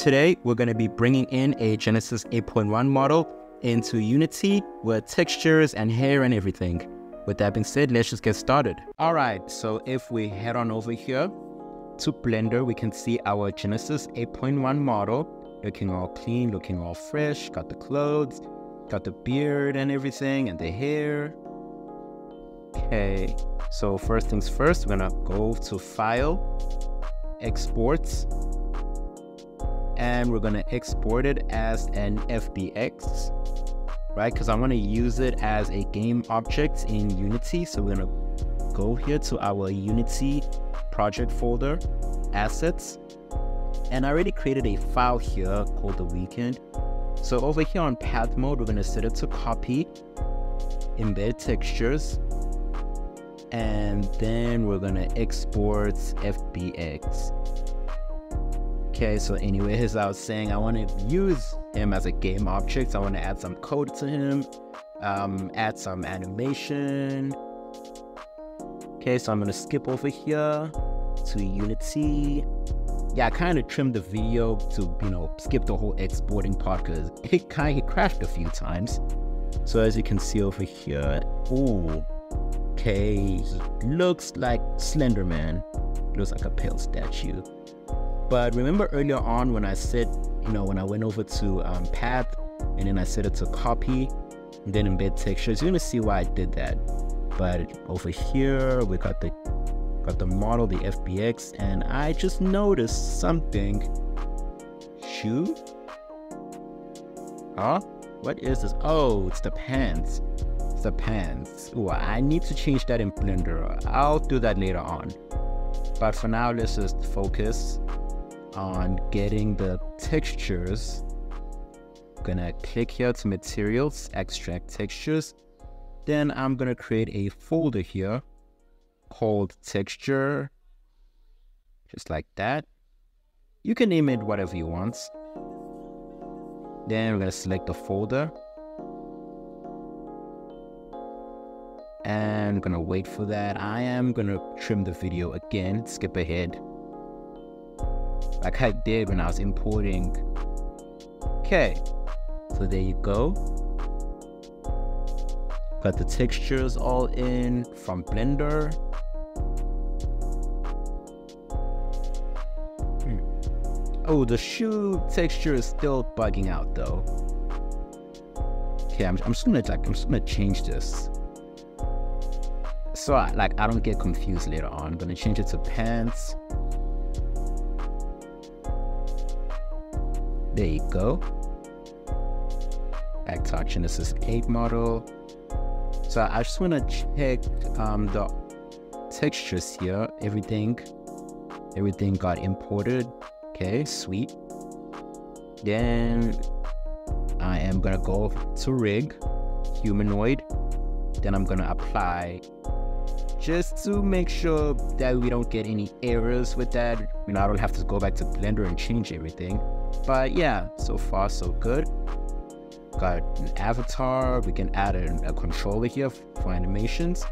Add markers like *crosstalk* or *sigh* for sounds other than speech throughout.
Today, we're going to be bringing in a Genesis 8.1 model into Unity with textures and hair and everything. With that being said, let's just get started. All right, so if we head on over here to Blender, we can see our Genesis 8.1 model looking all clean, looking all fresh, got the clothes, got the beard and everything, and the hair. Okay, so first things first, we're gonna go to File, Exports, and we're gonna export it as an FBX, right? Because I wanna use it as a game object in Unity. So we're gonna go here to our Unity project folder, assets, and I already created a file here called the weekend. So over here on path mode, we're gonna set it to copy, embed textures, and then we're gonna export FBX. Okay, so anyway, as I was saying, I want to use him as a game object. I want to add some code to him, um, add some animation. Okay, so I'm going to skip over here to Unity. Yeah, I kind of trimmed the video to, you know, skip the whole exporting part because *laughs* it kind of crashed a few times. So as you can see over here, ooh, okay, looks like Slenderman. Looks like a pale statue. But remember earlier on when I said, you know, when I went over to um, path and then I set it to copy and then embed textures, you're gonna see why I did that. But over here, we got the got the model, the FBX, and I just noticed something. Shoe? Huh? What is this? Oh, it's the pants. It's the pants. Ooh, I need to change that in Blender. I'll do that later on. But for now, let's just focus on getting the textures. I'm gonna click here to materials, extract textures. Then I'm gonna create a folder here called texture, just like that. You can name it whatever you want. Then we're gonna select the folder. And I'm gonna wait for that. I am gonna trim the video again, skip ahead like I did when I was importing. Okay, so there you go. Got the textures all in from Blender. Hmm. Oh, the shoe texture is still bugging out though. Okay, I'm, I'm just gonna like I'm just gonna change this. So I, like I don't get confused later on. I'm gonna change it to pants. There you go. To our Genesis 8 model. So I just want to check um, the textures here. Everything, everything got imported. Okay, sweet. Then I am gonna go to rig, humanoid. Then I'm gonna apply just to make sure that we don't get any errors with that. You know, I don't have to go back to Blender and change everything. But yeah, so far so good. Got an avatar, we can add a, a controller here for animations.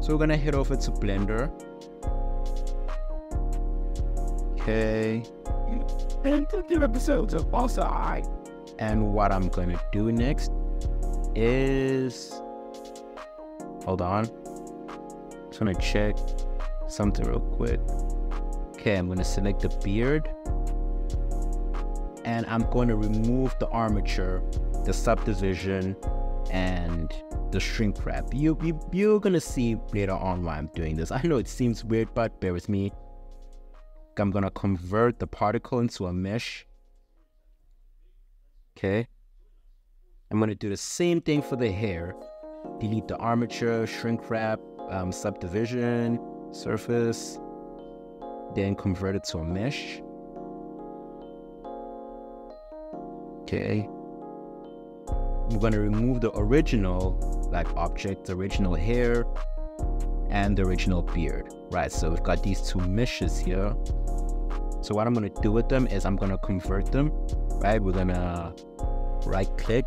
So we're gonna head over to Blender. Okay. Episodes of I. And what I'm gonna do next is hold on. Just gonna check something real quick. Okay, I'm gonna select the beard and I'm going to remove the armature, the subdivision, and the shrink wrap. You, you, you're going to see later on why I'm doing this. I know it seems weird, but bear with me. I'm going to convert the particle into a mesh. Okay. I'm going to do the same thing for the hair. Delete the armature, shrink wrap, um, subdivision, surface, then convert it to a mesh. We're going to remove the original like object, the original hair, and the original beard, right? So we've got these two meshes here. So what I'm going to do with them is I'm going to convert them, right? We're to right click,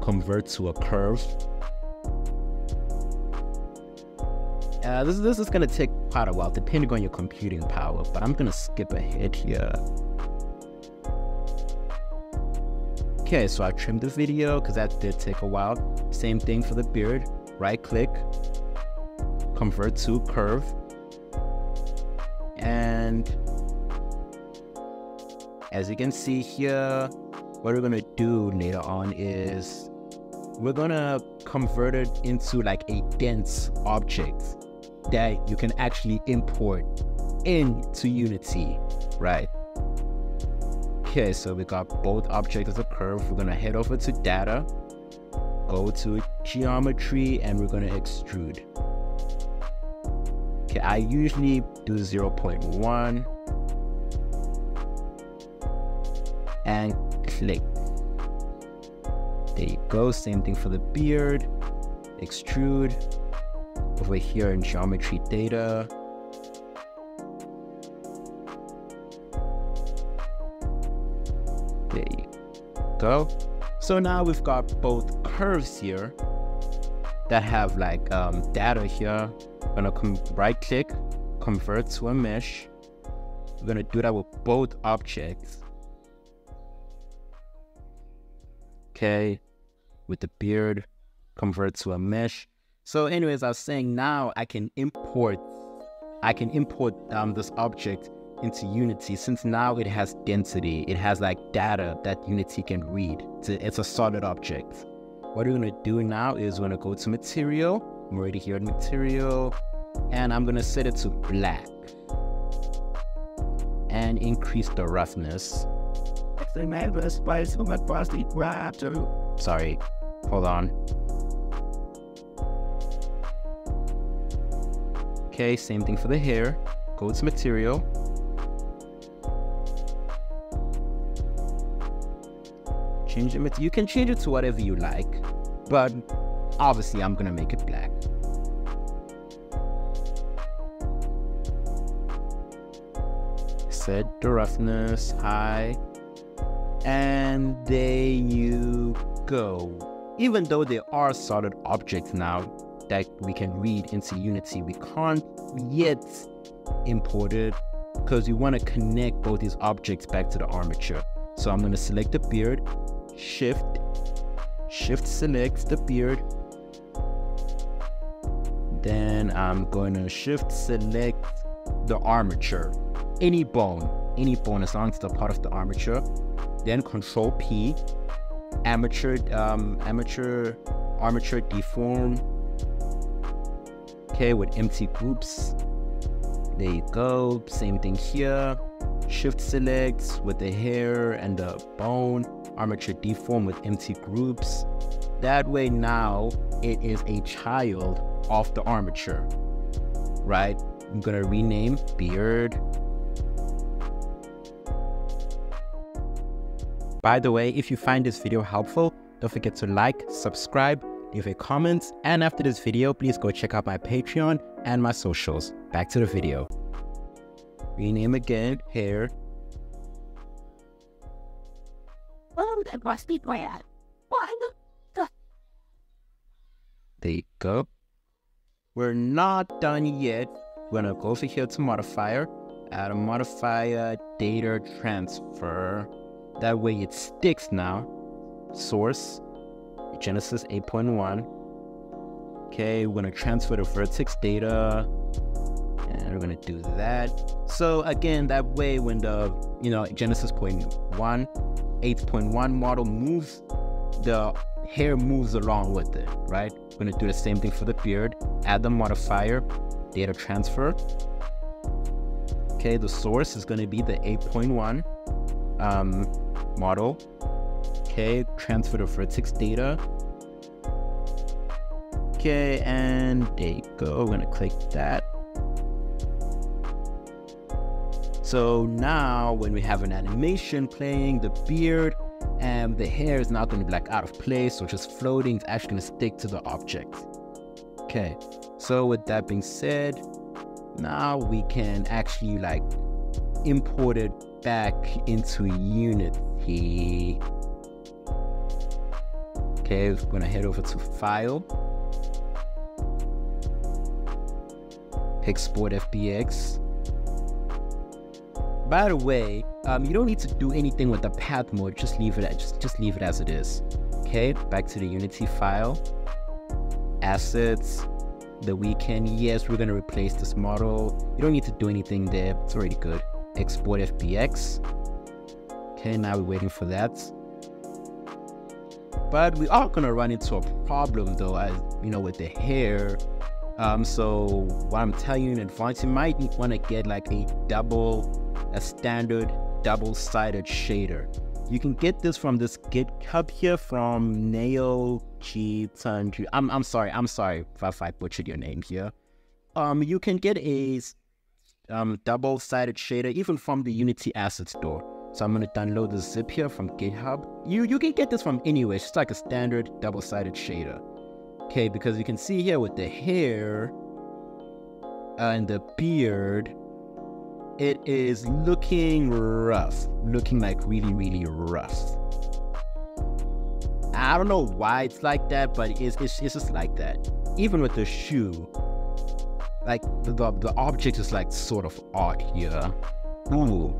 convert to a curve. Uh, this, this is going to take quite a while depending on your computing power, but I'm going to skip ahead here. Okay, so I trimmed the video because that did take a while. Same thing for the beard. Right click, convert to curve. And as you can see here, what we're gonna do later on is we're gonna convert it into like a dense object that you can actually import into Unity, right? Okay, so we got both objects as a curve. We're gonna head over to data, go to geometry, and we're gonna extrude. Okay, I usually do 0.1 and click. There you go, same thing for the beard, extrude, over here in geometry data, go. So now we've got both curves here that have like um, data here. I'm gonna right click, convert to a mesh. We're gonna do that with both objects. Okay, with the beard, convert to a mesh. So anyways, I was saying now I can import, I can import um, this object into Unity since now it has density. It has like data that Unity can read. It's a, it's a solid object. What we're gonna do now is we're gonna go to material. I'm already here at material and I'm gonna set it to black and increase the roughness. The man was spice from across the raptor. Sorry, hold on. Okay, same thing for the hair. Go to material, change it. You can change it to whatever you like, but obviously I'm gonna make it black. Set the roughness high, and there you go. Even though there are solid objects now that we can read into Unity, we can't yet import it because we want to connect both these objects back to the armature. So I'm going to select the beard shift, shift select the beard. Then I'm going to shift select the armature, any bone, any bone as long as part of the armature. Then control P, amateur, um, amateur, armature deform. Okay, with empty groups. There you go. Same thing here. Shift select with the hair and the bone armature deform with empty groups. That way now it is a child of the armature, right? I'm gonna rename beard. By the way, if you find this video helpful, don't forget to like, subscribe, leave a comment, and after this video, please go check out my Patreon and my socials. Back to the video. Rename again, hair, that must be bad. What the? There you go. We're not done yet. We're gonna go over here to modifier, add a modifier data transfer. That way it sticks now. Source, Genesis 8.1. Okay, we're gonna transfer the vertex data and we're gonna do that. So again, that way when the, you know, Genesis point one 8.1 model moves, the hair moves along with it, right? We're gonna do the same thing for the beard. Add the modifier, data transfer. Okay, the source is gonna be the 8.1 um, model. Okay, transfer the vertex data. Okay, and there you go. We're gonna click that. So now when we have an animation playing, the beard and the hair is not going to be like out of place or just floating. It's actually going to stick to the object. Okay, so with that being said, now we can actually like import it back into Unity. Okay, we're gonna head over to File, Export FBX, By the way, um, you don't need to do anything with the path mode. Just leave it. Just just leave it as it is. Okay. Back to the Unity file. Assets. The weekend. Yes, we're gonna replace this model. You don't need to do anything there. It's already good. Export FBX. Okay. Now we're waiting for that. But we are gonna run into a problem though, as you know, with the hair. Um, so what I'm telling you in advance, you might want to get like a double a standard double-sided shader. You can get this from this GitHub here from Nail G Tanju. I'm I'm sorry, I'm sorry if I butchered your name here. Um, you can get a um double-sided shader even from the Unity Asset Store. So I'm gonna download the zip here from GitHub. You you can get this from anywhere. It's like a standard double-sided shader. Okay, because you can see here with the hair uh, and the beard, it is looking rough, looking like really, really rough. I don't know why it's like that, but it's, it's, it's just like that. Even with the shoe, like the, the object is like sort of odd here. Ooh.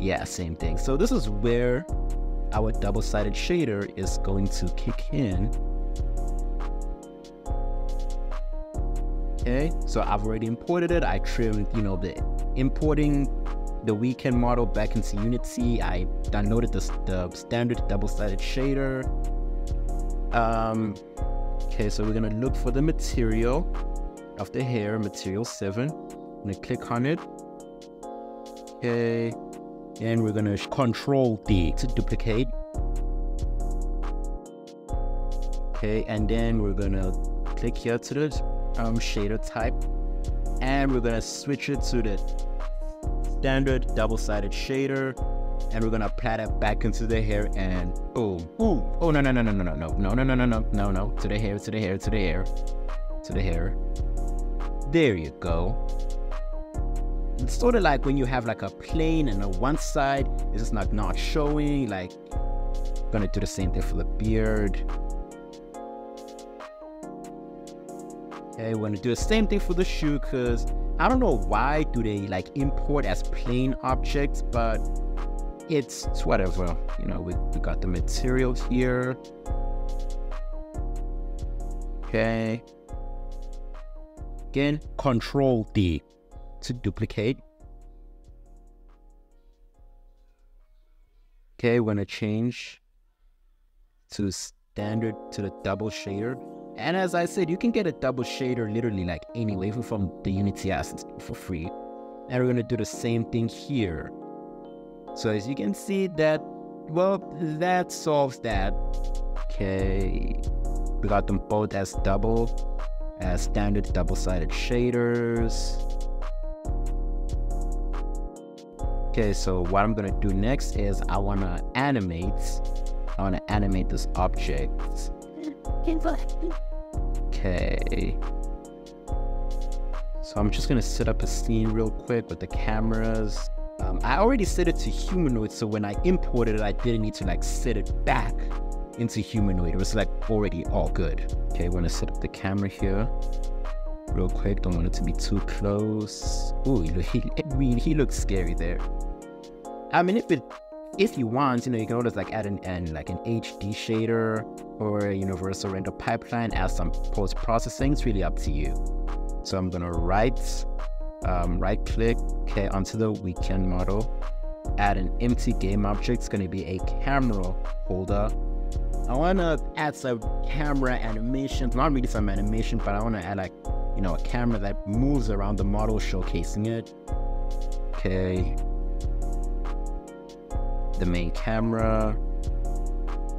Yeah, same thing. So this is where our double-sided shader is going to kick in. Okay, so I've already imported it. I trimmed, you know, the importing the weekend model back into Unity. I downloaded the, the standard double-sided shader. Um, okay, so we're gonna look for the material of the hair, material seven. I'm gonna click on it. Okay, and we're gonna control D to duplicate. Okay, and then we're gonna click here to the um, shader type, and we're gonna switch it to the standard double-sided shader and we're gonna apply that back into the hair and boom ooh oh no no no no no no no no no no no no no no to the hair to the hair to the hair to the hair there you go it's sort of like when you have like a plane and on one side it's just like not showing like gonna do the same thing for the beard okay we're gonna do the same thing for the shoe because I don't know why do they like import as plain objects, but it's, it's whatever. You know, we, we got the material here. Okay. Again, control D to duplicate. Okay, we're gonna change to standard to the double shader. And as I said, you can get a double shader literally like anywhere, even from the Unity assets for free. And we're gonna do the same thing here. So as you can see that, well, that solves that. Okay, we got them both as double, as standard double-sided shaders. Okay, so what I'm gonna do next is I wanna animate, I wanna animate this object. Okay. So I'm just gonna set up a scene real quick with the cameras. Um, I already set it to humanoid, so when I imported it, I didn't need to like set it back into humanoid. It was like already all good. Okay, we're gonna set up the camera here real quick. Don't want it to be too close. Ooh, he, I mean, he looks scary there. I mean, if it if you want, you know, you can always like add an, an like an HD shader or a universal render pipeline, add some post processing. It's really up to you. So I'm gonna right, um, right click, okay, onto the weekend model, add an empty game object. It's gonna be a camera holder. I wanna add some camera animations, not really some animation, but I wanna add like, you know, a camera that moves around the model, showcasing it. Okay, the main camera.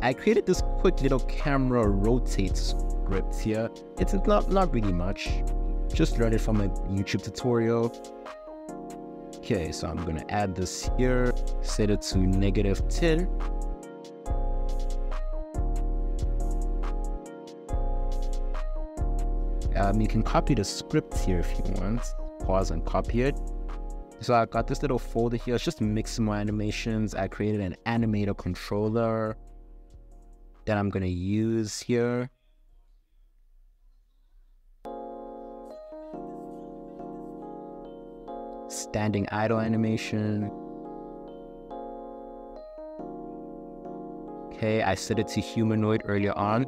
I created this quick little camera rotate script here. It's not, not really much. Just learned it from a YouTube tutorial. Okay, so I'm gonna add this here, set it to negative 10. Um, you can copy the script here if you want. Pause and copy it. So I got this little folder here. It's just Mixamo animations. I created an animator controller that I'm going to use here. standing idle animation. Okay, I set it to humanoid earlier on.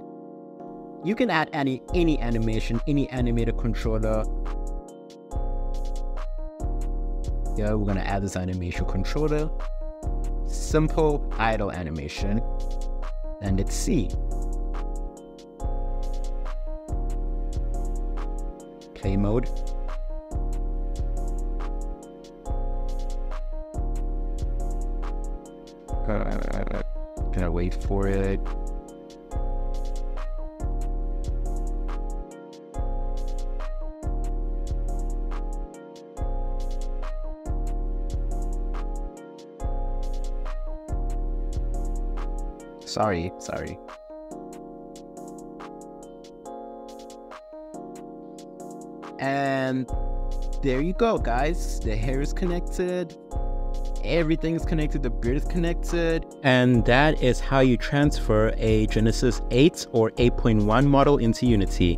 You can add any any animation, any animator controller. Yeah, we're gonna add this animation controller. Simple idle animation. And let's see. Play mode. Uh, uh, uh, uh gonna wait for it. Sorry, sorry. And there you go, guys. The hair is connected. Everything is connected. The beard is connected. And that is how you transfer a Genesis 8 or 8.1 model into Unity.